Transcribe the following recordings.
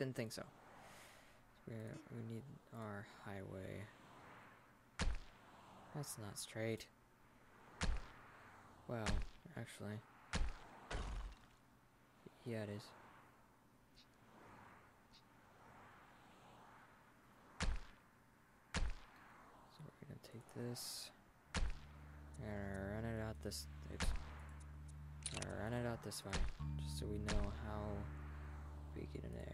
didn't think so. We, we need our highway. That's not straight. Well, actually. Yeah, it is. So we're gonna take this. We're run it out this. Oops. Run it out this way, just so we know how we get in an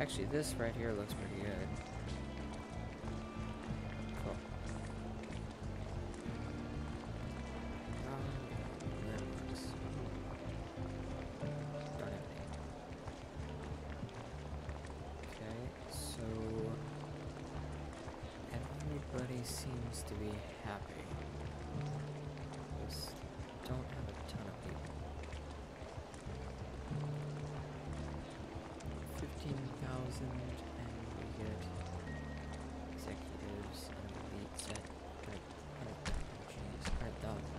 Actually, this right here looks pretty good. Um. Okay, so everybody seems to be happy. Just don't and we get executives and lead set. Hundred, jeez, thousand.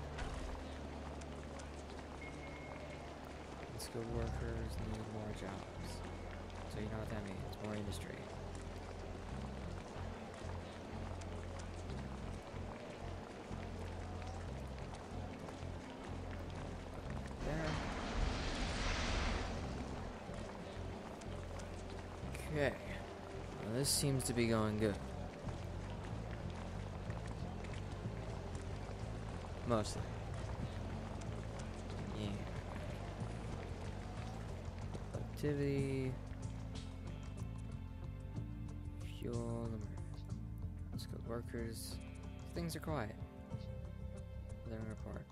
And skilled workers need more jobs. So you know what that means, more industry. This seems to be going good. Mostly. Yeah. Activity. Fuel. Skilled workers. Things are quiet. They're Living report.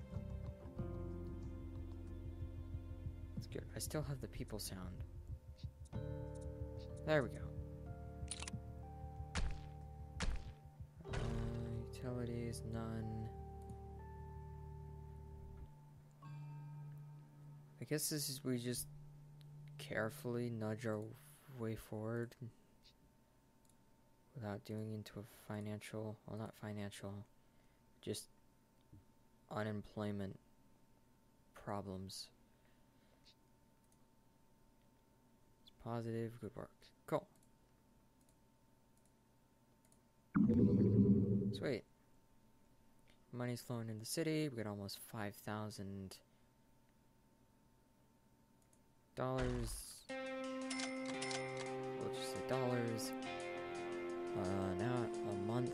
That's good. I still have the people sound. There we go. Utilities, none. I guess this is we just carefully nudge our way forward without doing into a financial, well, not financial, just unemployment problems. It's positive, good work. Cool. Sweet. Money's flowing in the city. We got almost five thousand dollars. We'll just say dollars. Uh, now a month.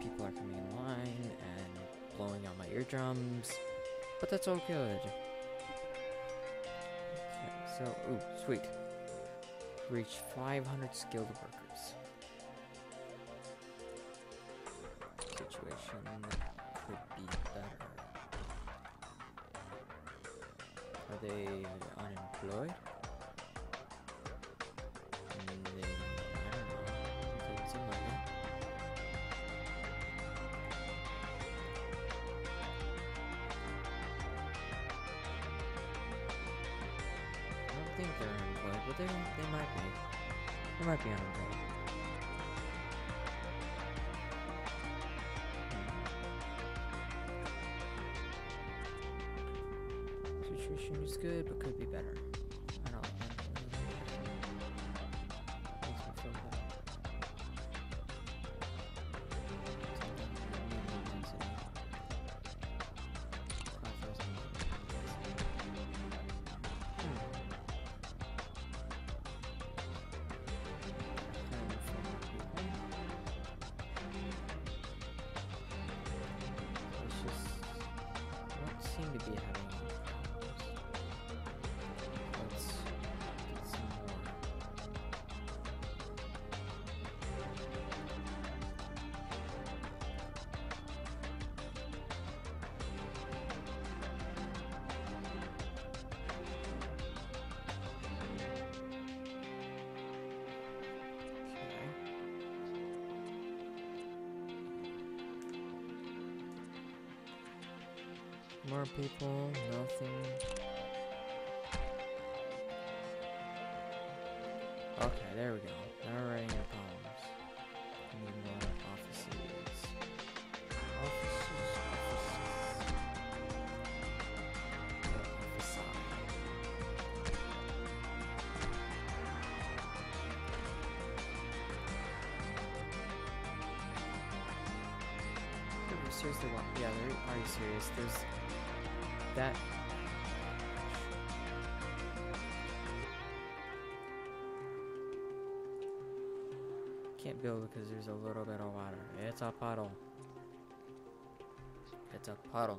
People are coming in line and blowing out my eardrums, but that's all good. Okay, so ooh, sweet. Reach 500 skilled workers. Situation could be better. Are they unemployed? I. I don't think they're unemployed, but they they might be. They might be unemployed. good, but could be better. I don't, don't seem to be More people, nothing. Okay, there we go. Now we're writing your problems. We need more offices. Offices, offices. Dude, Seriously, what? Yeah, are you serious? There's that. Can't build because there's a little bit of water. It's a puddle. It's a puddle.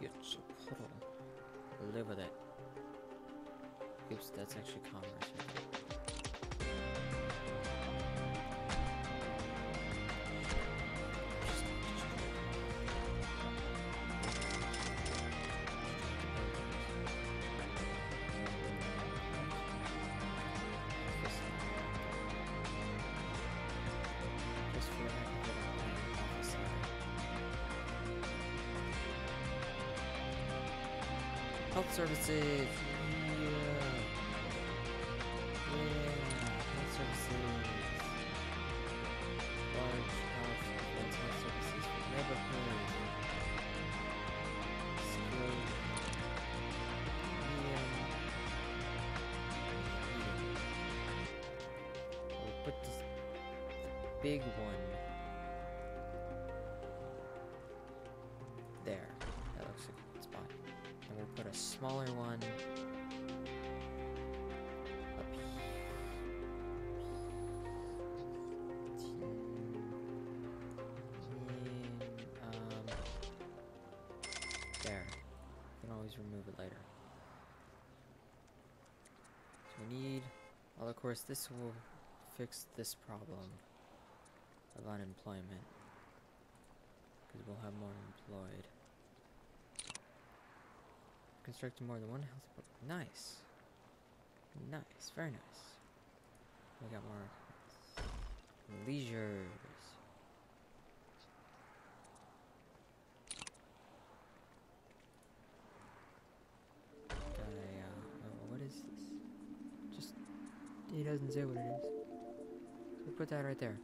It's a puddle. Live with it. Oops, that's actually commerce. Health services. Yeah. Yeah. Health services. Large health, health services for neighborhood. Skill. Medium. Medium. We'll put this big one Remove it later. So we need. Well, of course, this will fix this problem of unemployment because we'll have more employed. Constructing more than one health. Nice. Nice. Very nice. We got more leisures. Got a, uh, oh, what is this? Just, he doesn't say what it is. So put that right there.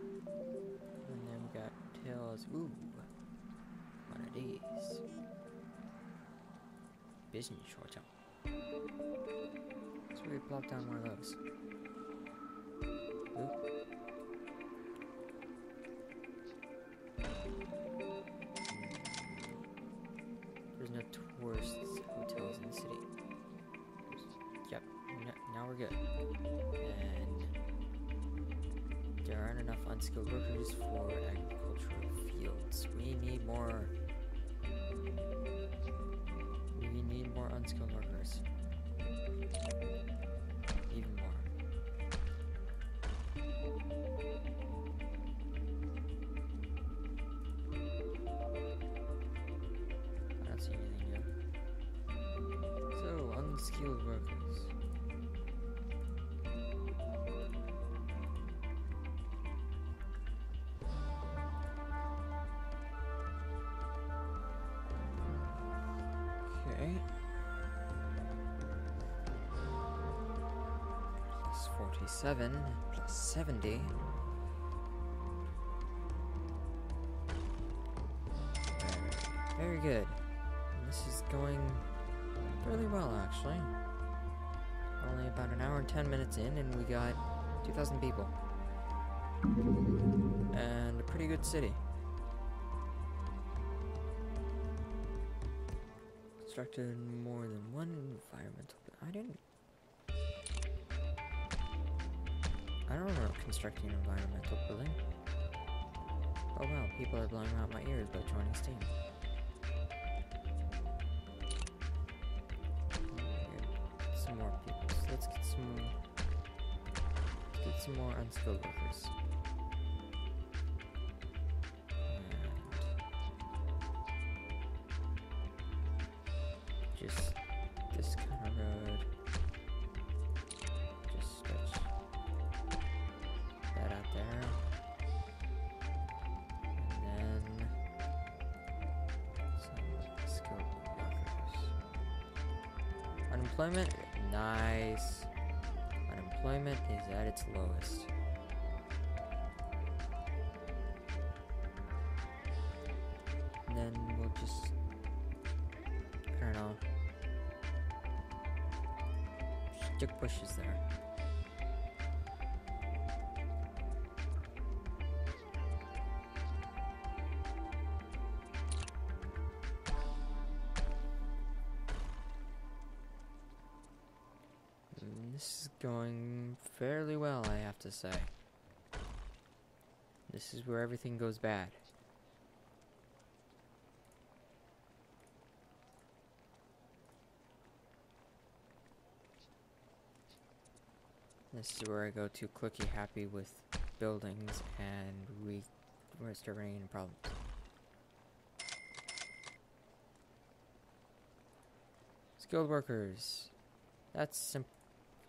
And then we got tails. Ooh, one of these. Business hotel. So we plop down one of those. There's no tourist hotels in the city. Good. And there aren't enough unskilled workers for agricultural fields. We need more. We need more unskilled workers. Even more. I don't see anything new. So, unskilled workers. 47, plus 70. Very, good. This is going really well, actually. Only about an hour and 10 minutes in, and we got 2,000 people. And a pretty good city. Constructed more than one environmental. I didn't. I don't remember constructing an environmental building. Oh wow, people are blowing out my ears by joining Steam. Some more people. So let's get some. Let's get some more unskilled workers. Just Unemployment, nice. Unemployment is at its lowest. And then we'll just, I don't know, stick bushes there. Say. This is where everything goes bad. This is where I go to clicky happy with buildings and we we start running problems. Skilled workers. That's sim-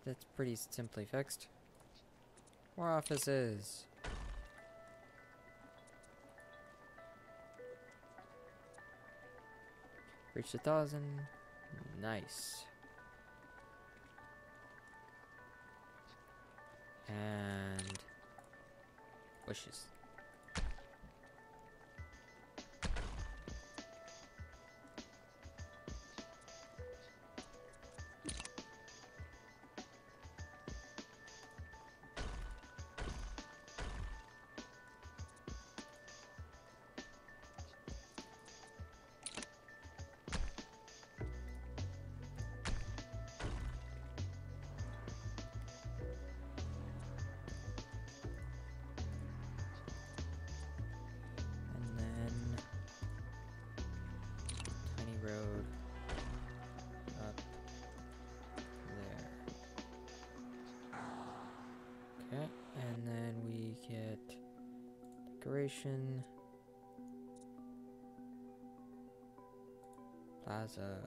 that's pretty simply fixed. More offices. Reached a thousand. Nice. And bushes. Plaza.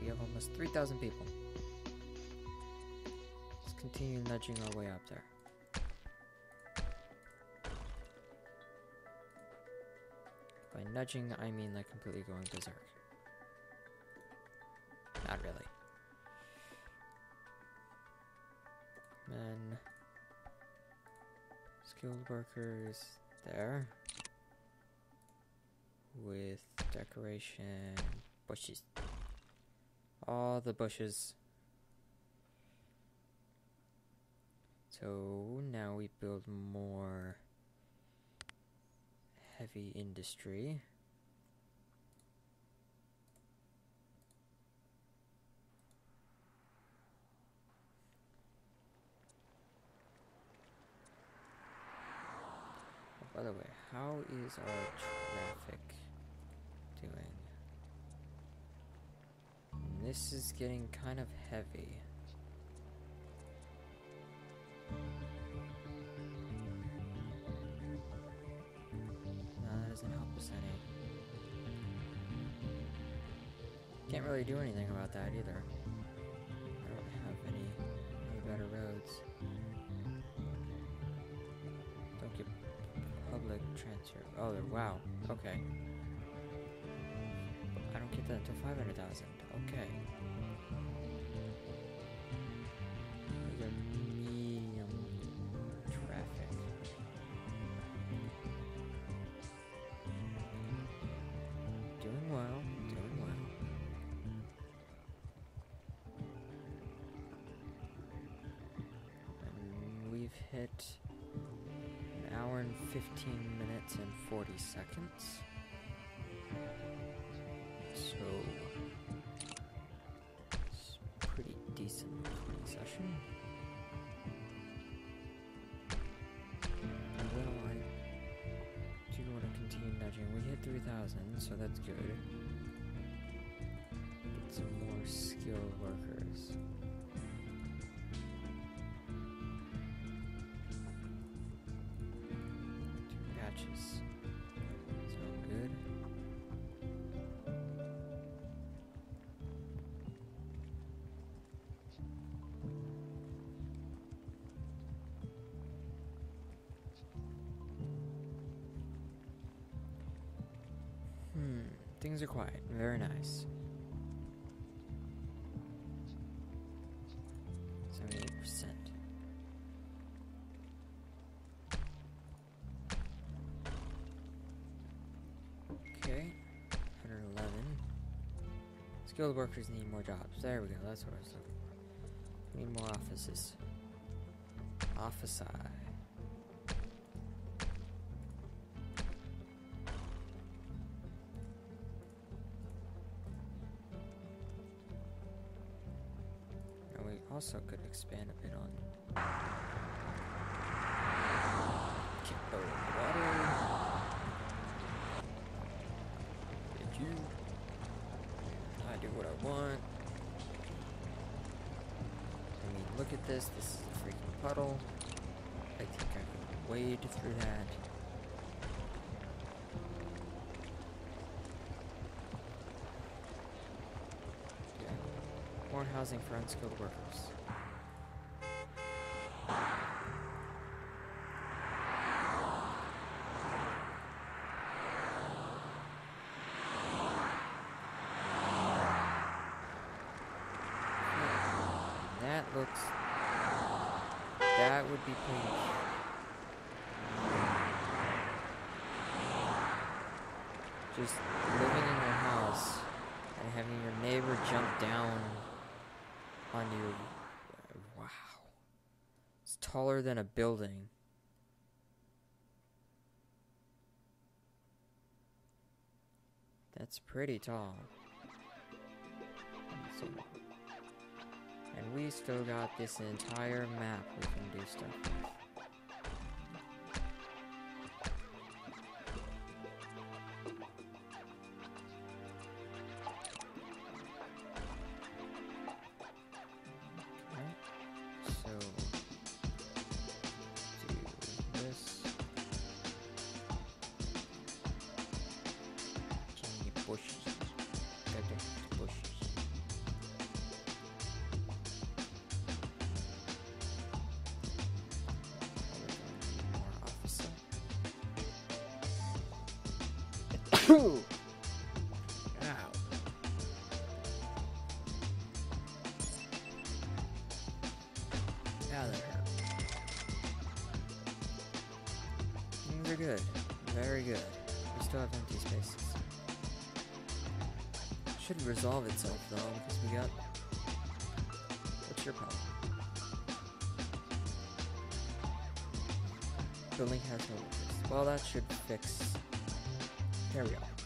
We have almost 3,000 people. Nudging our way up there. By nudging, I mean like completely going berserk. Not really. Men. Skilled workers there. With decoration bushes. All the bushes. So now we build more heavy industry. Oh, by the way, how is our traffic doing? This is getting kind of heavy. Really do anything about that either. I don't have any, any better roads. Don't get public transfer. Oh, wow. Okay. I don't get that until 500,000. Okay. 15 minutes and 40 seconds. So, it's pretty decent session. Well, I do want to continue nudging. We hit 3,000, so that's good. Get some more skilled workers. Things are quiet. Very nice. 78%. Okay, 111. Skilled workers need more jobs. There we go, that's what I was looking for. We need more offices. Office eye. Also could expand a bit on Kimbo oh, in the water. Get you. I do what I want. I mean, look at this. This is a freaking puddle. I think I can wade through that. Housing for unskilled workers. That looks. That would be pretty. Just living in your house and having your neighbor jump down on you. Uh, wow. It's taller than a building. That's pretty tall. And we still got this entire map we can do stuff with. Ow. Yeah, that hurt. Things are good. Very good. We still have empty spaces. Should resolve itself though, because we got. What's your problem? Building has no workers. Well, that should fix. There we are.